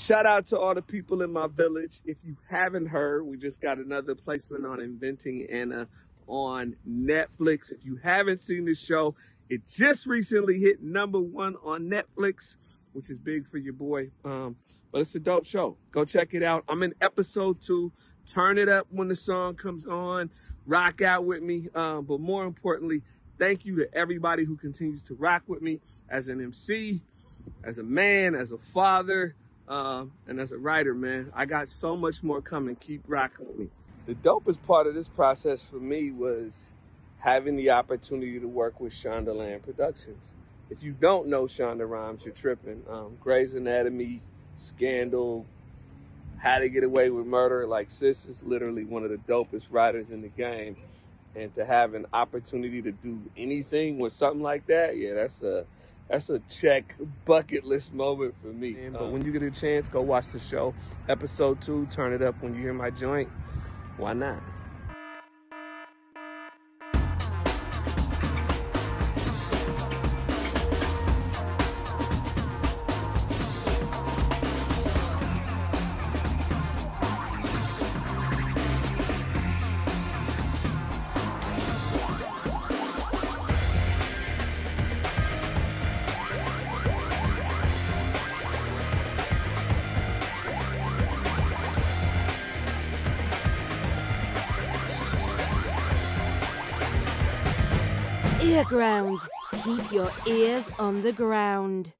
Shout out to all the people in my village. If you haven't heard, we just got another placement on Inventing Anna on Netflix. If you haven't seen the show, it just recently hit number one on Netflix, which is big for your boy. Um, but it's a dope show. Go check it out. I'm in episode two. Turn it up when the song comes on. Rock out with me. Um, but more importantly, thank you to everybody who continues to rock with me as an MC, as a man, as a father, um, and as a writer, man. I got so much more coming. Keep rocking with me. The dopest part of this process for me was having the opportunity to work with Shondaland Productions. If you don't know Shonda Rhimes, you're tripping. Um, Grey's Anatomy, Scandal, How to Get Away with Murder. Like, sis is literally one of the dopest writers in the game. And to have an opportunity to do anything with something like that, yeah, that's a that's a check bucket list moment for me. But um, when you get a chance, go watch the show. Episode two, turn it up when you hear my joint. Why not? Ear ground. Keep your ears on the ground.